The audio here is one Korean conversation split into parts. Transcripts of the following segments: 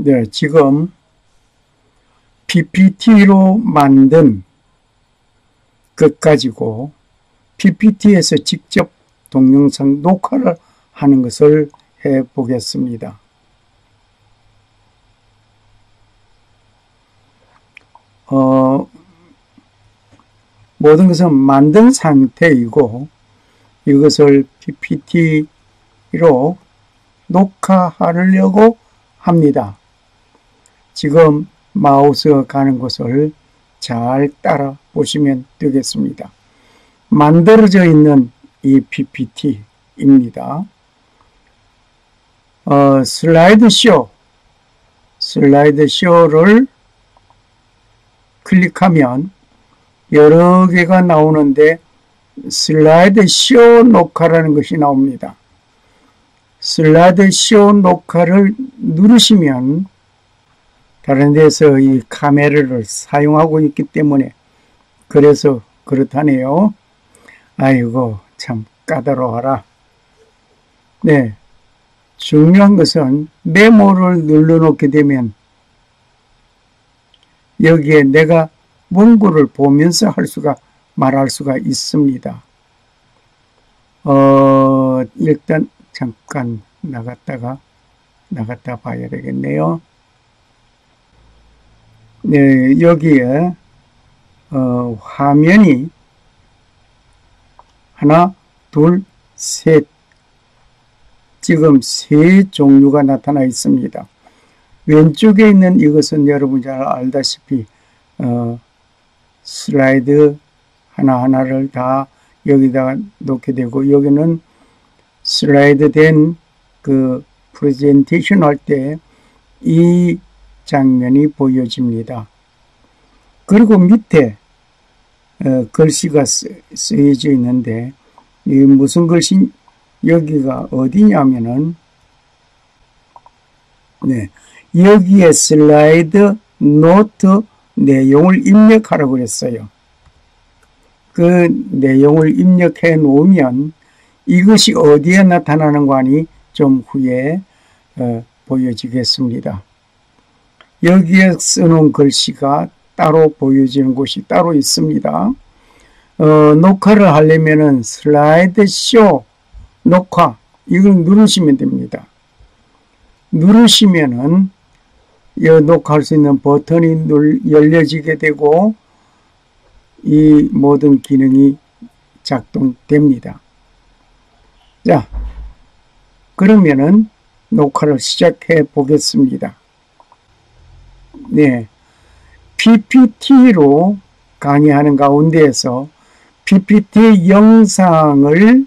네, 지금 PPT로 만든 것 가지고 PPT에서 직접 동영상 녹화를 하는 것을 해 보겠습니다. 어, 모든 것은 만든 상태이고 이것을 PPT로 녹화하려고 합니다. 지금 마우스 가는 곳을 잘 따라 보시면 되겠습니다. 만들어져 있는 이 PPT입니다. 어, 슬라이드 쇼, 슬라이드 쇼를 클릭하면 여러 개가 나오는데 슬라이드 쇼 녹화라는 것이 나옵니다. 슬라이드 쇼 녹화를 누르시면 다른 데서 이 카메라를 사용하고 있기 때문에 그래서 그렇다네요. 아이고 참 까다로워라. 네, 중요한 것은 메모를 눌러놓게 되면 여기에 내가 문구를 보면서 할 수가 말할 수가 있습니다. 어, 일단 잠깐 나갔다가 나갔다 봐야 되겠네요. 네, 여기에 어, 화면이 하나, 둘, 셋 지금 세 종류가 나타나 있습니다. 왼쪽에 있는 이것은 여러분 잘 알다시피 어, 슬라이드 하나하나를 다 여기다가 놓게 되고 여기는 슬라이드 된 그 프레젠테이션 할 때 이 장면이 보여집니다. 그리고 밑에 어, 글씨가 쓰여져 있는데 이 무슨 글씨 여기가 어디냐면은 네 여기에 슬라이드 노트 내용을 입력하라고 그랬어요. 그 내용을 입력해 놓으면 이것이 어디에 나타나는 거니 좀 후에 어, 보여지겠습니다. 여기에 쓰는 글씨가 따로 보여지는 곳이 따로 있습니다. 어, 녹화를 하려면은 슬라이드 쇼 녹화 이걸 누르시면 됩니다. 누르시면은 녹화할 수 있는 버튼이 눌, 열려지게 되고 이 모든 기능이 작동됩니다. 자, 그러면은 녹화를 시작해 보겠습니다. 네. PPT로 강의하는 가운데에서 PPT 영상을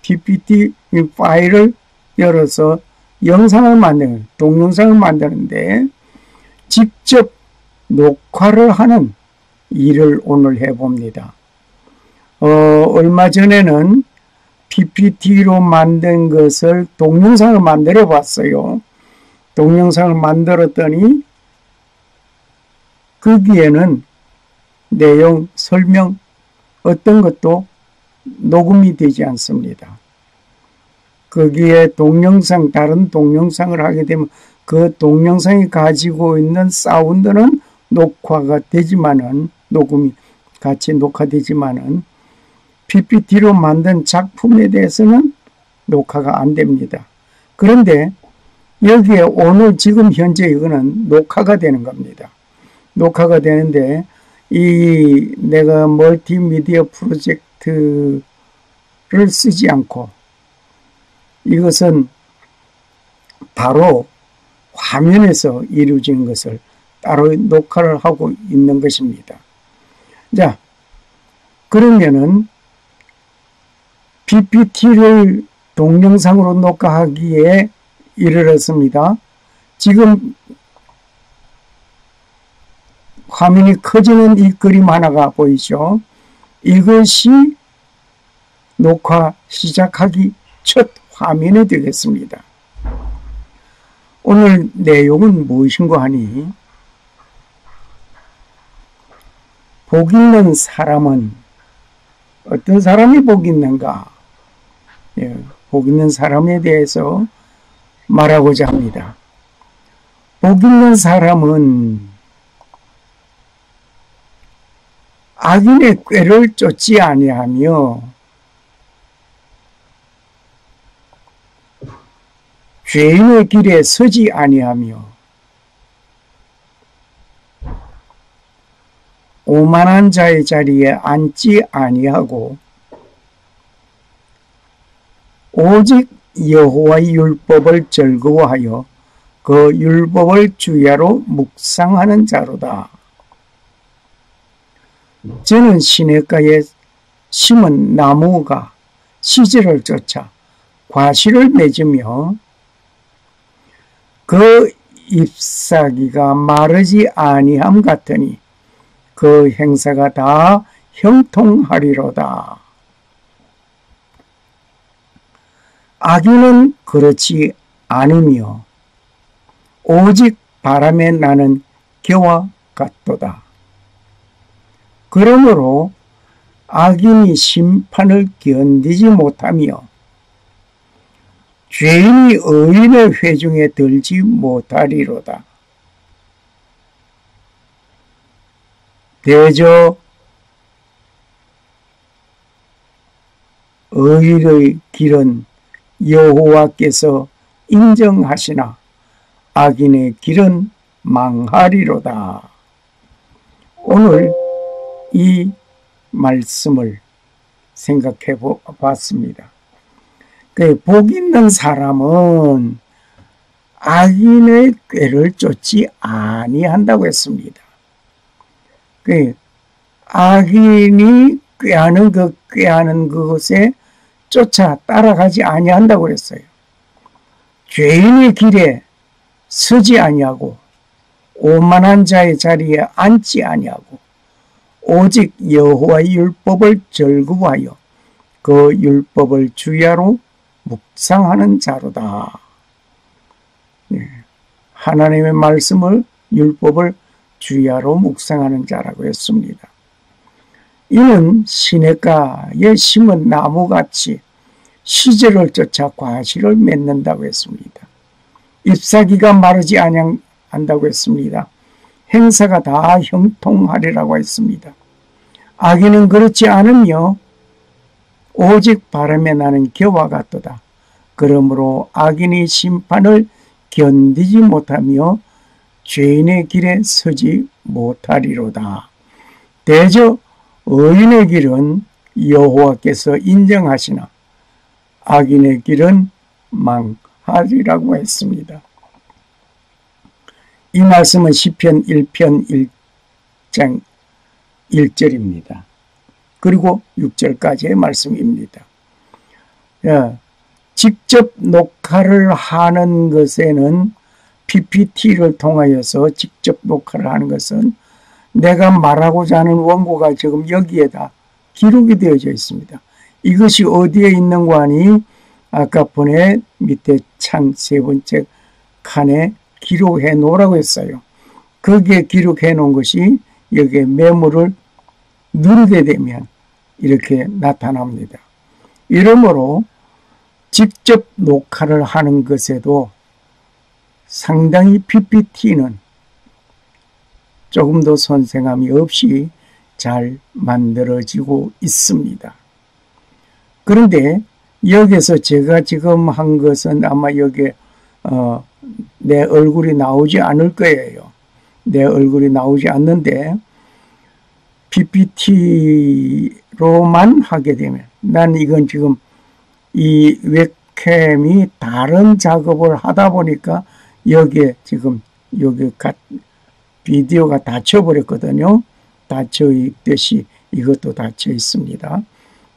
PPT 파일을 열어서 영상을 만드는, 동영상을 만드는데 직접 녹화를 하는 일을 오늘 해봅니다. 어, 얼마 전에는 PPT로 만든 것을 동영상을 만들어 봤어요. 동영상을 만들었더니 거기에는 내용, 설명, 어떤 것도 녹음이 되지 않습니다. 거기에 동영상, 다른 동영상을 하게 되면 그 동영상이 가지고 있는 사운드는 녹화가 되지만은, 녹음이 같이 녹화되지만은, PPT로 만든 작품에 대해서는 녹화가 안 됩니다. 그런데 여기에 오늘 지금 현재 이거는 녹화가 되는 겁니다. 녹화가 되는데 이 내가 멀티미디어 프로젝트를 쓰지 않고 이것은 바로 화면에서 이루어지는 것을 따로 녹화를 하고 있는 것입니다. 자, 그러면은 PPT를 동영상으로 녹화하기에 이르렀습니다. 지금 화면이 커지는 이 그림 하나가 보이죠? 이것이 녹화 시작하기 첫 화면이 되겠습니다. 오늘 내용은 무엇인가 하니 복 있는 사람은 어떤 사람이 복 있는가? 예, 복 있는 사람에 대해서 말하고자 합니다. 복 있는 사람은 악인의 꾀를 쫓지 아니하며 죄인의 길에 서지 아니하며 오만한 자의 자리에 앉지 아니하고 오직 여호와의 율법을 즐거워하여 그 율법을 주야로 묵상하는 자로다. 저는 시냇가에 심은 나무가 시절을 쫓아 과실을 맺으며 그 잎사귀가 마르지 아니함 같으니 그 행사가 다 형통하리로다. 악인은 그렇지 않으며 오직 바람에 나는 겨와 같도다. 그러므로 악인이 심판을 견디지 못하며 죄인이 의인의 회중에 들지 못하리로다. 대저 의의 길은 여호와께서 인정하시나 악인의 길은 망하리로다. 오늘 이 말씀을 생각해 봤습니다. 그 복 있는 사람은 악인의 꾀를 쫓지 아니한다고 했습니다. 그 악인이 꾀하는 그 꾀하는 그것에 쫓아 따라가지 아니한다고 그랬어요. 죄인의 길에 서지 아니하고 오만한 자의 자리에 앉지 아니하고 오직 여호와의 율법을 즐거워하여 그 율법을 주야로 묵상하는 자로다. 예. 하나님의 말씀을 율법을 주야로 묵상하는 자라고 했습니다. 이는 시냇가에 심은 나무같이 시절을 쫓아 과실을 맺는다고 했습니다. 잎사귀가 마르지 아니한다고 했습니다. 행사가 다 형통하리라고 했습니다. 악인은 그렇지 않으며 오직 바람에 나는 겨와 같도다. 그러므로 악인이 심판을 견디지 못하며 죄인의 길에 서지 못하리로다. 대저 의인의 길은 여호와께서 인정하시나 악인의 길은 망하리라고 했습니다. 이 말씀은 시편 1편 1장 1절입니다. 그리고 6절까지의 말씀입니다. 직접 녹화를 하는 것에는 PPT를 통하여서 직접 녹화를 하는 것은 내가 말하고자 하는 원고가 지금 여기에다 기록이 되어져 있습니다. 이것이 어디에 있는 거 하니 아까 번에 밑에 창 세 번째 칸에 기록해 놓으라고 했어요. 거기에 기록해 놓은 것이 여기에 메모를 누르게 되면 이렇게 나타납니다. 이러므로 직접 녹화를 하는 것에도 상당히 PPT는 조금 더 선생함이 없이 잘 만들어지고 있습니다. 그런데 여기서 제가 지금 한 것은 아마 여기에 어, 내 얼굴이 나오지 않을 거예요. 내 얼굴이 나오지 않는데 PPT로만 하게 되면 난 이건 지금 이 웹캠이 다른 작업을 하다 보니까 여기에 지금 여기 비디오가 닫혀버렸거든요. 닫혀 있듯이 이것도 닫혀 있습니다.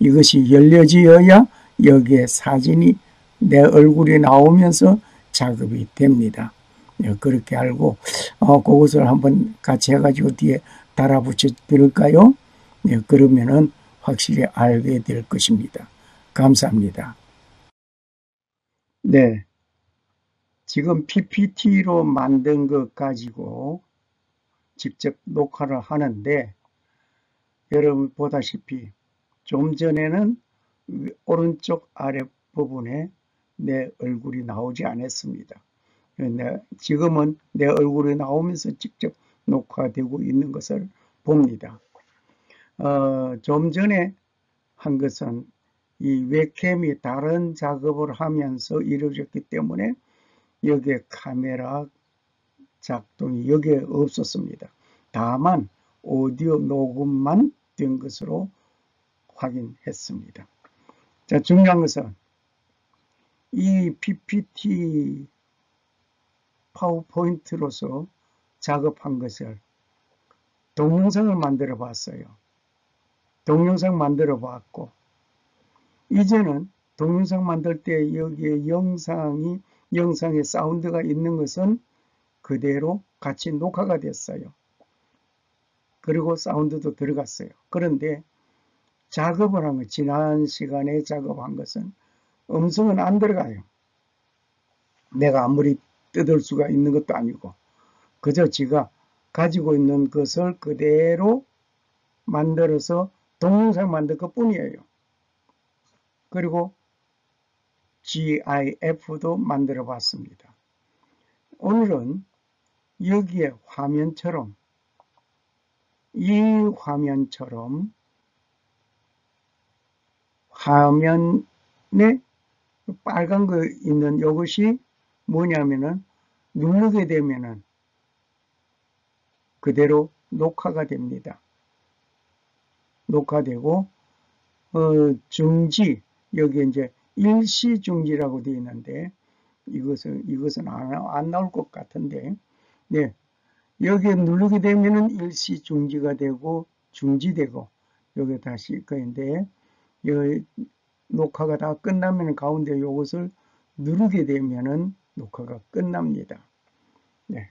이것이 열려지어야 여기에 사진이 내 얼굴이 나오면서 작업이 됩니다. 네, 그렇게 알고 어, 그것을 한번 같이 해가지고 뒤에 달아붙여 드릴까요? 네, 그러면은 확실히 알게 될 것입니다. 감사합니다. 네. 지금 PPT로 만든 것 가지고 직접 녹화를 하는데 여러분 보다시피 좀 전에는 오른쪽 아래 부분에 내 얼굴이 나오지 않았습니다. 내, 지금은 내 얼굴이 나오면서 직접 녹화되고 있는 것을 봅니다. 어, 좀 전에 한 것은 이 웹캠이 다른 작업을 하면서 이루어졌기 때문에 여기에 카메라 작동이 여기에 없었습니다. 다만 오디오 녹음만 된 것으로 확인했습니다. 자, 중요한 것은 이 PPT 파워포인트로서 작업한 것을 동영상을 만들어 봤어요. 동영상 만들어 봤고 이제는 동영상 만들 때 여기에 영상이 영상에 사운드가 있는 것은 그대로 같이 녹화가 됐어요. 그리고 사운드도 들어갔어요. 그런데 작업을 한 것, 지난 시간에 작업한 것은 음성은 안 들어가요. 내가 아무리 뜯을 수가 있는 것도 아니고 그저 지가 가지고 있는 것을 그대로 만들어서 동영상 만들 것 뿐이에요. 그리고 GIF도 만들어 봤습니다. 오늘은 여기에 화면처럼 이 화면처럼 화면에 빨간 거 있는 이것이 뭐냐면은 누르게 되면은 그대로 녹화가 됩니다. 녹화되고 어, 중지 여기 이제 일시 중지라고 되어 있는데 이것은 이것은 안, 안 나올 것 같은데 네 여기에 누르게 되면은 일시 중지가 되고 중지되고 여기 다시 그인데 녹화가 다 끝나면 가운데 이것을 누르게 되면은 녹화가 끝납니다. 네.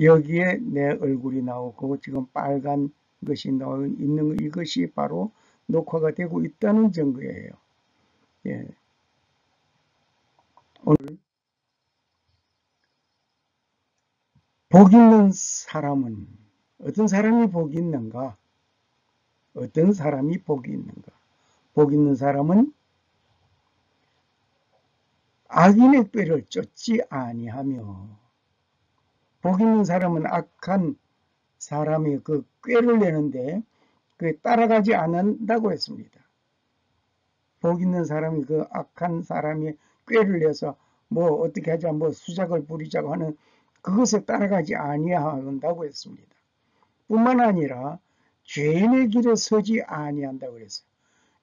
여기에 내 얼굴이 나오고 지금 빨간 것이 나와 있는 이것이 바로 녹화가 되고 있다는 증거예요. 예. 오늘 복 있는 사람은 어떤 사람이 복이 있는가? 어떤 사람이 복이 있는가? 복 있는 사람은 악인의 꾀를 쫓지 아니하며 복 있는 사람은 악한 사람이 그 꾀를 내는데 그 따라가지 않는다고 했습니다. 복 있는 사람이 그 악한 사람이 꾀를 내서 뭐 어떻게 하자 뭐 수작을 부리자고 하는 그것에 따라가지 아니한다고 했습니다. 뿐만 아니라 죄인의 길에 서지 아니한다고 그랬어요.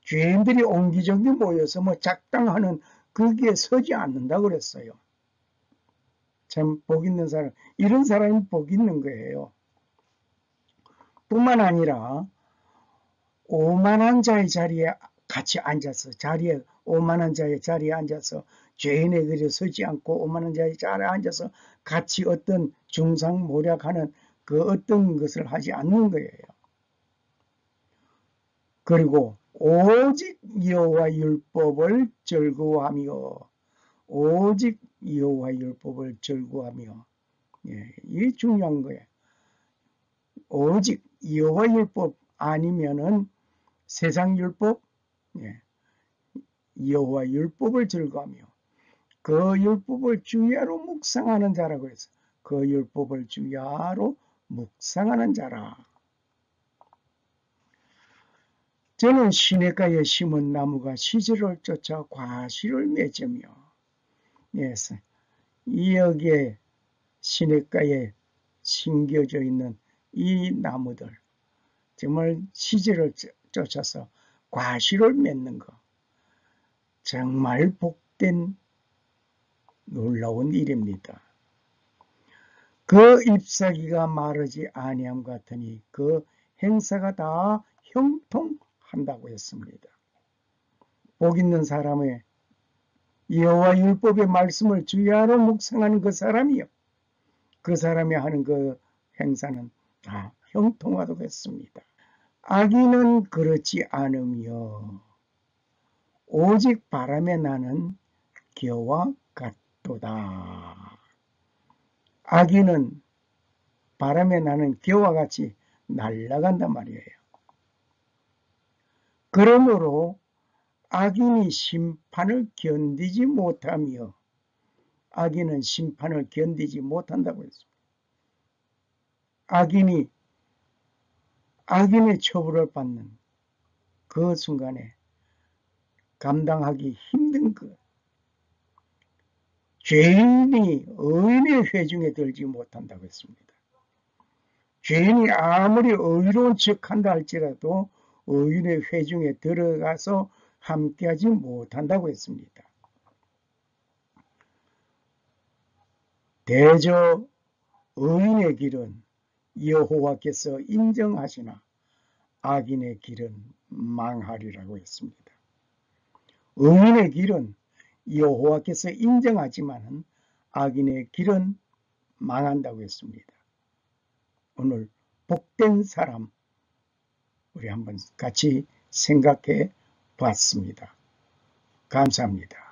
죄인들이 옹기종기 모여서 뭐 작당하는 거기에 서지 않는다고 그랬어요. 참 복 있는 사람, 이런 사람이 복 있는 거예요. 뿐만 아니라 오만한 자의 자리에 같이 앉아서 자리에 오만한 자의 자리에 앉아서 죄인의 길에 서지 않고 오만한 자의 자리에 앉아서 같이 어떤 중상 모략하는 그 어떤 것을 하지 않는 거예요. 그리고 오직 여호와 율법을 즐거워하며 오직 여호와 율법을 즐거워하며 예, 이게 중요한 거예요. 오직 여호와 율법 아니면은 세상 율법 예, 여호와 율법을 즐거워하며 그 율법을 주야로 묵상하는 자라고 해서 그 율법을 주야로 묵상하는 자라. 저는 시냇가에 심은 나무가 시절을 쫓아 과실을 맺으며 예서 이 여기에 시냇가에 심겨져 있는 이 나무들 정말 시절을 쫓아서 과실을 맺는 것 정말 복된 놀라운 일입니다. 그 잎사귀가 마르지 아니함 같으니 그 행사가 다 형통 한다고 했습니다. 복 있는 사람의 여호와 율법의 말씀을 주야로 묵상하는 그 사람이요. 그 사람이 하는 그 행사는 다 형통하다고 했습니다. 악인은 그렇지 않으며 오직 바람에 나는 겨와 같도다. 악인은 바람에 나는 겨와 같이 날아간단 말이에요. 그러므로 악인이 심판을 견디지 못하며 악인은 심판을 견디지 못한다고 했습니다. 악인이 악인의 처벌을 받는 그 순간에 감당하기 힘든 것. 죄인이 의인의 회중에 들지 못한다고 했습니다. 죄인이 아무리 의로운 척한다 할지라도 의인의 회중에 들어가서 함께하지 못한다고 했습니다. 대저 의인의 길은 여호와께서 인정하시나 악인의 길은 망하리라고 했습니다. 의인의 길은 여호와께서 인정하지만은 악인의 길은 망한다고 했습니다. 오늘 복된 사람 우리 한번 같이 생각해 봤습니다. 감사합니다.